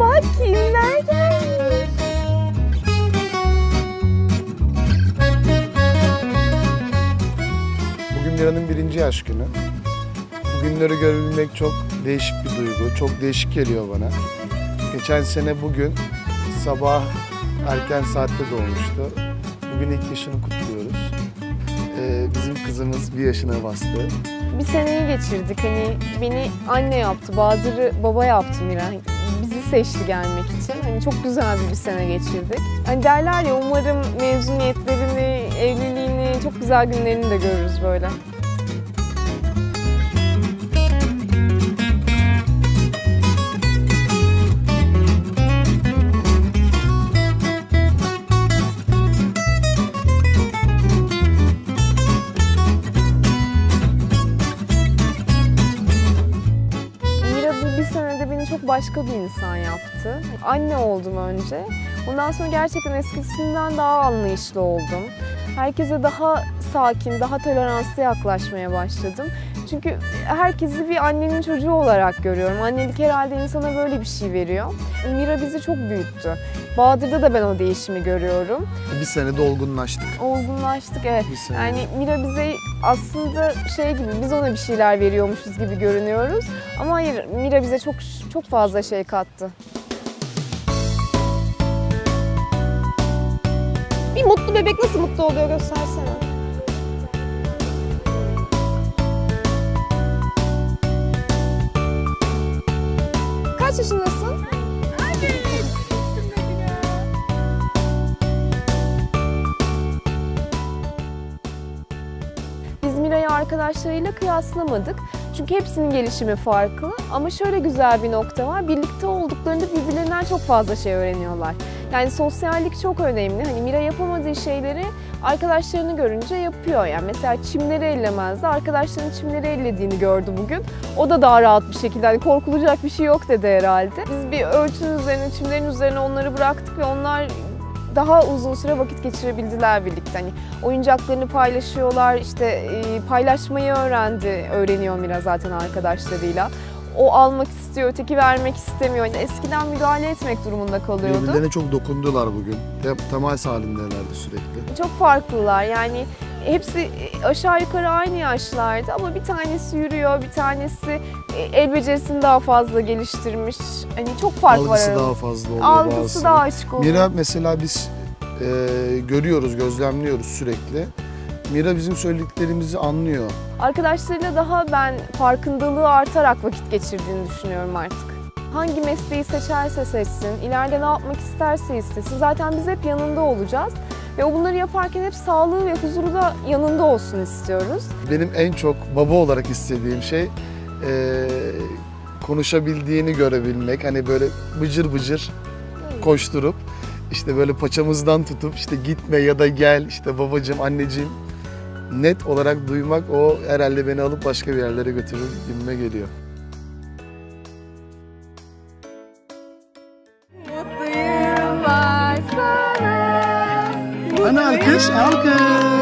Bak kimler gelmiş. Bugün Mira'nın birinci yaş günü. Bu günleri görebilmek çok değişik bir duygu, çok değişik geliyor bana. Geçen sene bugün sabah erken saatte doğmuştu. Bugün ilk yaşını kutluyoruz. Ee, bizim kızımız bir yaşına bastı. Bir seneyi geçirdik. Hani beni anne yaptı, Bahadır'ı baba yaptı Miray. Seçti gelmek için. Hani çok güzel bir, bir sene geçirdik. Hani derler ya umarım mezuniyetlerini, evliliğini, çok güzel günlerini de görürüz böyle. Başka bir insan yaptı. Anne oldum önce. Ondan sonra gerçekten eskisinden daha anlayışlı oldum. Herkese daha sakin, daha toleranslı yaklaşmaya başladım. Çünkü herkesi bir annenin çocuğu olarak görüyorum. Annelik herhalde insana böyle bir şey veriyor. Mira bizi çok büyüttü. Bahadır'da da ben o değişimi görüyorum. Bir senede olgunlaştık. Olgunlaştık evet. Bir sene. Yani Mira bize aslında şey gibi biz ona bir şeyler veriyormuşuz gibi görünüyoruz. Ama hayır Mira bize çok çok fazla şey kattı. Bir mutlu bebek nasıl mutlu oluyor göstersene. Yaşındasın? Mira'yı arkadaşlarıyla kıyaslamadık. Çünkü hepsinin gelişimi farklı. Ama şöyle güzel bir nokta var. Birlikte olduklarında birbirlerinden çok fazla şey öğreniyorlar. Yani sosyallik çok önemli. Hani Mira yapamadığı şeyleri arkadaşlarını görünce yapıyor. Yani mesela çimleri ellemezdi. Arkadaşlarının çimleri ellediğini gördü bugün. O da daha rahat bir şekilde hani korkulacak bir şey yok dedi herhalde. Biz bir örtünün üzerine, çimlerin üzerine onları bıraktık ve onlar daha uzun süre vakit geçirebildiler birlikte. Hani oyuncaklarını paylaşıyorlar, işte paylaşmayı öğrendi, öğreniyor Mira zaten arkadaşlarıyla. O almak istiyor, öteki vermek istemiyor. Yani eskiden müdahale etmek durumunda kalıyordu. Birbirlerine çok dokundular bugün. Te- temas halindelerdi sürekli. Çok farklılar yani hepsi aşağı yukarı aynı yaşlarda ama bir tanesi yürüyor, bir tanesi e, el becerisini daha fazla geliştirmiş. Hani çok fark var Algısı daha fazla oluyor Algısı bazısının. daha açık oluyor. Mira mesela biz e, görüyoruz, gözlemliyoruz sürekli. Mira bizim söylediklerimizi anlıyor. Arkadaşlarıyla daha ben farkındalığı artarak vakit geçirdiğini düşünüyorum artık. Hangi mesleği seçerse seçsin, ileride ne yapmak isterse istesin zaten biz hep yanında olacağız. Ve o bunları yaparken hep sağlığı ve huzuru da yanında olsun istiyoruz. Benim en çok baba olarak istediğim şey e, konuşabildiğini görebilmek. Hani böyle bıcır bıcır koşturup işte böyle paçamızdan tutup işte gitme ya da gel işte babacığım anneciğim net olarak duymak o herhalde beni alıp başka bir yerlere götürür gibime geliyor. Mutluyum ben sana. Ana alkış, alkış.